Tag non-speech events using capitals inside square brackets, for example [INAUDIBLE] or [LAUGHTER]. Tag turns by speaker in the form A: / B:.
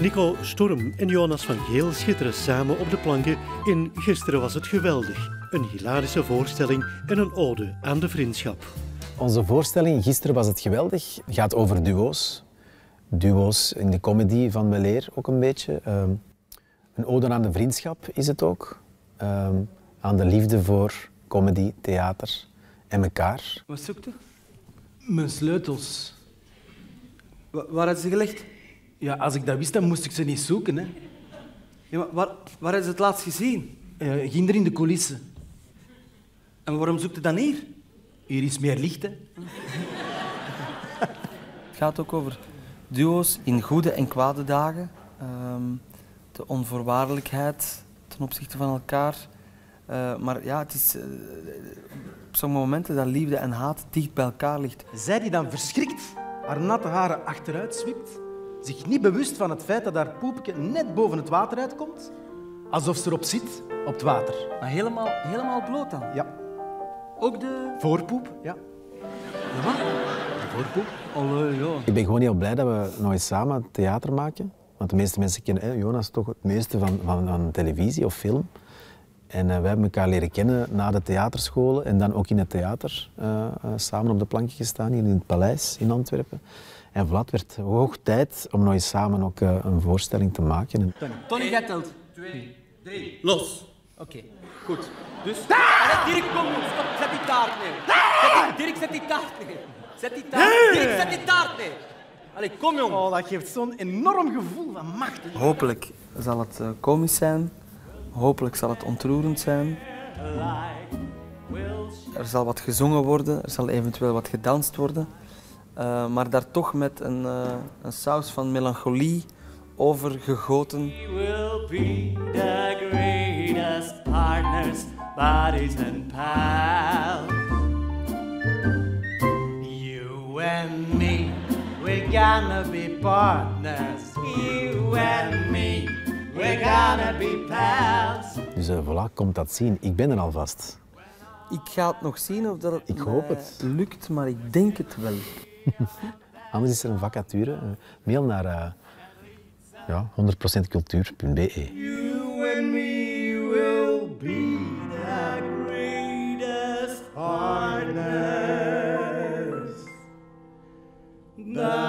A: Nico Storm en Jonas van Geel schitteren samen op de planken in Gisteren was het geweldig. Een hilarische voorstelling en een ode aan de vriendschap.
B: Onze voorstelling Gisteren was het geweldig gaat over duo's. Duo's in de comedy van Meleer ook een beetje. Ehm, een ode aan de vriendschap is het ook. Ehm, aan de liefde voor comedy, theater en elkaar.
C: Wat zoekt u?
D: Mijn sleutels.
C: Wa- waar had ze gelegd?
D: Ja, als ik dat wist, dan moest ik ze niet zoeken. Hè.
C: Ja, maar waar, waar had ze het laatst gezien?
D: Eh, ging er in de coulissen.
C: En waarom zoekt u dan hier?
D: Hier is meer licht, hè.
E: Het gaat ook over duo's in goede en kwade dagen. Ehm, de onvoorwaardelijkheid ten opzichte van elkaar. Eh, maar ja, het is eh, op sommige momenten dat liefde en haat dicht bij elkaar ligt.
D: Zij die dan verschrikt haar natte haren achteruit zwipt, zich niet bewust van het feit dat haar poepje net boven het water uitkomt, alsof ze erop zit, op het water.
C: Maar helemaal, helemaal bloot dan?
D: Ja,
C: Ook de...
D: voorpoep, ja.
C: Ja, wat? De voorpoep? Allee, ja.
B: Ik ben gewoon heel blij dat we nog eens samen theater maken. Want de meeste mensen kennen hè, Jonas toch het meeste van, van, van televisie of film. En eh, wij hebben elkaar leren kennen na de theaterscholen en dan ook in het theater eh, eh, samen op de plankje gestaan hier in het paleis in Antwerpen. En het werd hoog tijd om nog eens samen ook eh, een voorstelling te maken. En
C: Tony, jij telt. Twee, drie. Los. Oké, goed. Dus... Allee, Dirk, kom, stop. Zet die taart neer. Zet die, Dirk, zet die taart neer. Zet die taart Dirk, zet die taart neer. Allee, kom, jong.
D: Oh, dat geeft zo'n enorm gevoel van macht.
E: Hopelijk zal het eh, komisch zijn. Hopelijk zal het ontroerend zijn. Er zal wat gezongen worden, er zal eventueel wat gedanst worden. Eh, maar daar toch met een, eh, een saus van melancholie over gegoten.
F: will be the greatest partners, buddies and pals. You and me, we're gonna be partners. You and me, we're gonna be pals.
B: dus eh, voilà, komt dat zien. Ik ben er alvast.
E: Ik ga het nog zien of dat het
B: Ik hoop het.
E: lukt, maar ik denk het wel. [LAUGHS]
B: Anders is er een vacature. Mail naar eh, ja, 100%cultuur.be.
F: You and me will be the greatest partners, and